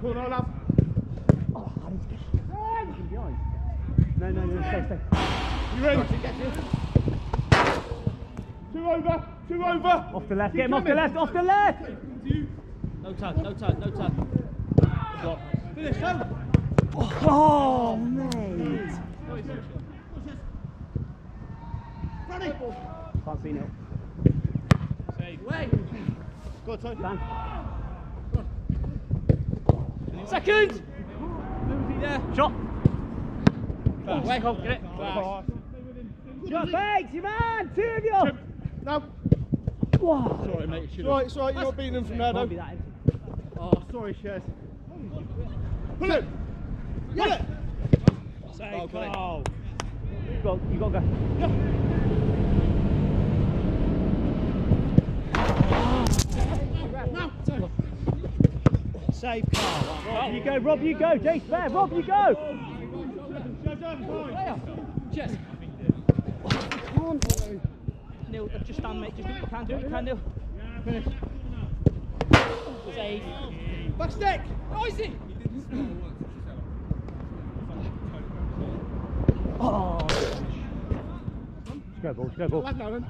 pull it up. Oh, I need to get behind. No, no, no, stay, stay. You're in. Two over. Two over. Off the left, Keep get him off the coming. left, off the left! No tug, no tug, no tug. Finish. Go. Oh, mate! Can't see now. Way! Go on, Tony. Dan. Second. Move there. Shot! Oh, Away. Get it. Pass. Shot fakes, you man! Two of you! Chip. No. Wow. Sorry, mate. It's right, it's right. You're not beating him from there, though. that. Oh, sorry, Shez. Pull it. Pull it. Save, Oh, Carl. You got, you got to go. Save, Carl. Rob, you go, Rob, you go. Jace, fair, Rob, you go. Yes. Neil, just stand, mate. Just do what you can. Do what you can, Neil. Save. Back stick. Noisy. Oh. Let's go, ball, let's go, ball. Lad, now then.